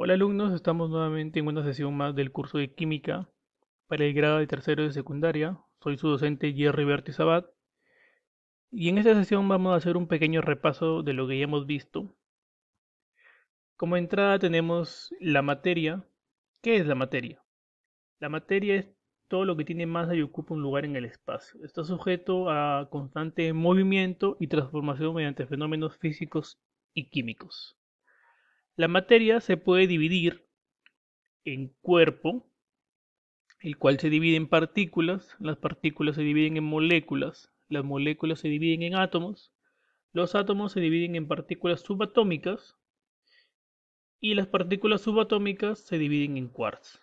Hola alumnos, estamos nuevamente en una sesión más del curso de Química para el grado de tercero de secundaria. Soy su docente Jerry Berti Sabat y en esta sesión vamos a hacer un pequeño repaso de lo que ya hemos visto. Como entrada tenemos la materia. ¿Qué es la materia? La materia es todo lo que tiene masa y ocupa un lugar en el espacio. Está sujeto a constante movimiento y transformación mediante fenómenos físicos y químicos. La materia se puede dividir en cuerpo, el cual se divide en partículas, las partículas se dividen en moléculas, las moléculas se dividen en átomos, los átomos se dividen en partículas subatómicas y las partículas subatómicas se dividen en quarks.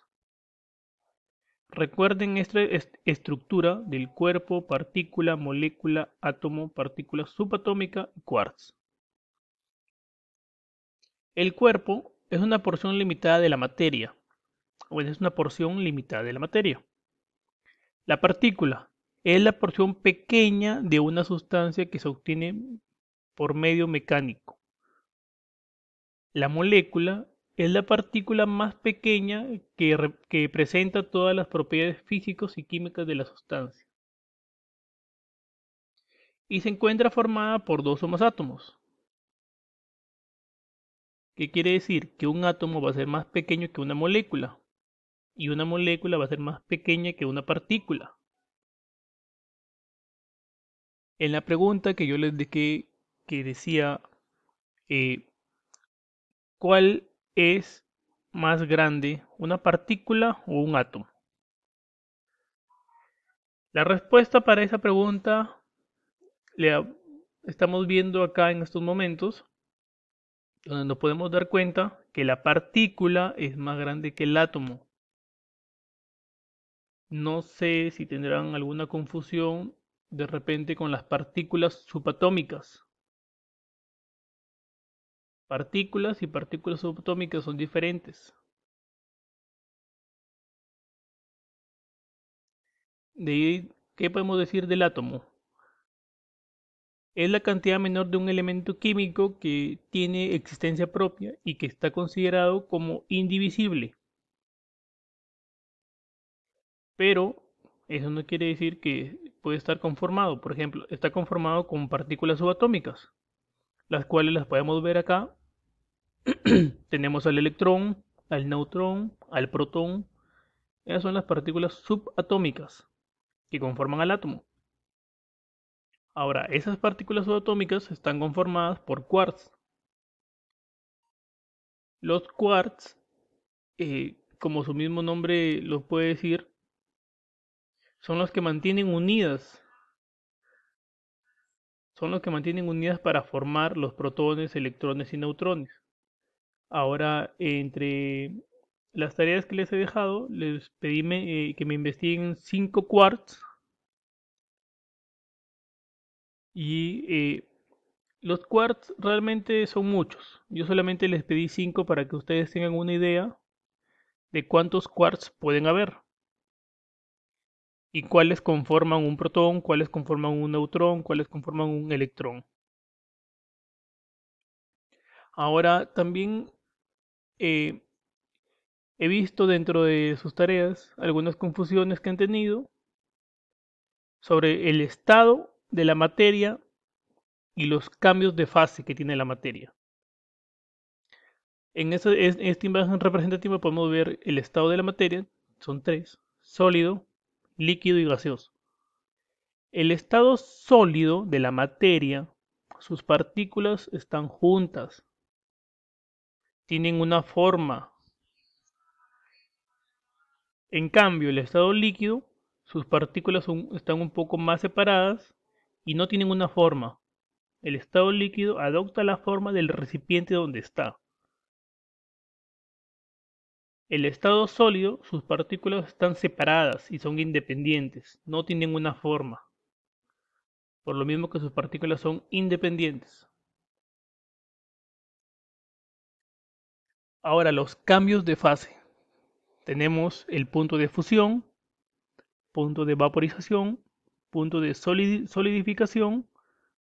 Recuerden esta estructura del cuerpo, partícula, molécula, átomo, partícula subatómica y quarks. El cuerpo es una porción limitada de la materia, o es una porción limitada de la materia. La partícula es la porción pequeña de una sustancia que se obtiene por medio mecánico. La molécula es la partícula más pequeña que, que presenta todas las propiedades físicas y químicas de la sustancia. Y se encuentra formada por dos o más átomos, ¿Qué quiere decir? Que un átomo va a ser más pequeño que una molécula y una molécula va a ser más pequeña que una partícula. En la pregunta que yo les dejé, que decía, eh, ¿cuál es más grande, una partícula o un átomo? La respuesta para esa pregunta la estamos viendo acá en estos momentos donde nos podemos dar cuenta que la partícula es más grande que el átomo. No sé si tendrán alguna confusión de repente con las partículas subatómicas. Partículas y partículas subatómicas son diferentes. De ¿qué podemos decir del átomo? Es la cantidad menor de un elemento químico que tiene existencia propia y que está considerado como indivisible. Pero eso no quiere decir que puede estar conformado. Por ejemplo, está conformado con partículas subatómicas, las cuales las podemos ver acá. Tenemos al electrón, al neutrón, al protón. Esas son las partículas subatómicas que conforman al átomo. Ahora, esas partículas subatómicas están conformadas por quarks. Los quarks, eh, como su mismo nombre lo puede decir, son los que mantienen unidas. Son los que mantienen unidas para formar los protones, electrones y neutrones. Ahora, entre las tareas que les he dejado, les pedí eh, que me investiguen 5 quarks Y eh, los quarks realmente son muchos. Yo solamente les pedí 5 para que ustedes tengan una idea de cuántos quarks pueden haber. Y cuáles conforman un protón, cuáles conforman un neutrón, cuáles conforman un electrón. Ahora también eh, he visto dentro de sus tareas algunas confusiones que han tenido sobre el estado de la materia y los cambios de fase que tiene la materia. En, esta imagen representativa podemos ver el estado de la materia, son tres, sólido, líquido y gaseoso. El estado sólido de la materia, sus partículas están juntas, tienen una forma. En cambio, el estado líquido, sus partículas están un poco más separadas y no tienen una forma. El estado líquido adopta la forma del recipiente donde está. El estado sólido, sus partículas están separadas y son independientes, no tienen una forma. Por lo mismo que sus partículas son independientes. Ahora los cambios de fase. Tenemos el punto de fusión, punto de vaporización, punto de solidificación,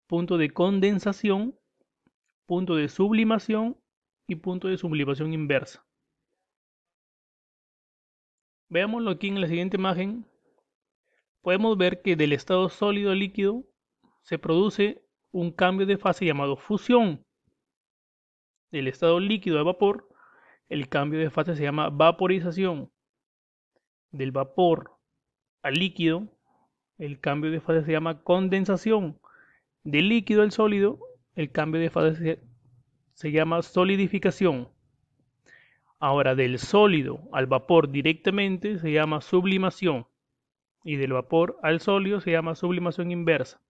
punto de condensación, punto de sublimación y punto de sublimación inversa. Veámoslo aquí en la siguiente imagen. Podemos ver que del estado sólido líquido se produce un cambio de fase llamado fusión. Del estado líquido a vapor, el cambio de fase se llama vaporización. Del vapor al líquido, el cambio de fase se llama condensación. Del líquido al sólido, el cambio de fase se, llama solidificación. Ahora, del sólido al vapor directamente se llama sublimación. Y del vapor al sólido se llama sublimación inversa.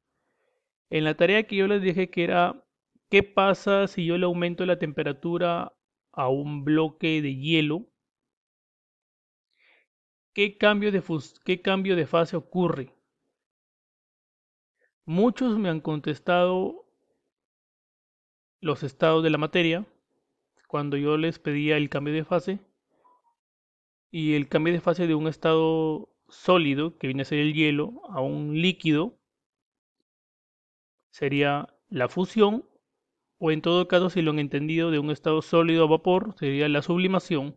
En la tarea que yo les dije que era, ¿qué pasa si yo le aumento la temperatura a un bloque de hielo? ¿Qué cambio de, qué cambio de fase ocurre? Muchos me han contestado los estados de la materia cuando yo les pedía el cambio de fase y el cambio de fase de un estado sólido, que viene a ser el hielo, a un líquido, sería la fusión, o en todo caso, si lo han entendido, de un estado sólido a vapor, sería la sublimación.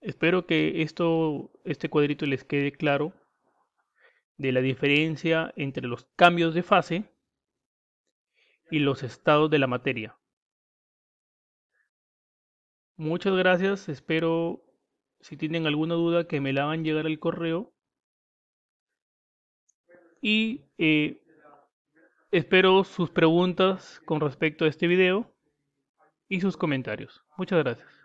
Espero que esto, este cuadrito les quede claro de la diferencia entre los cambios de fase y los estados de la materia. Muchas gracias, espero si tienen alguna duda que me la hagan llegar al correo y eh, espero sus preguntas con respecto a este video y sus comentarios. Muchas gracias.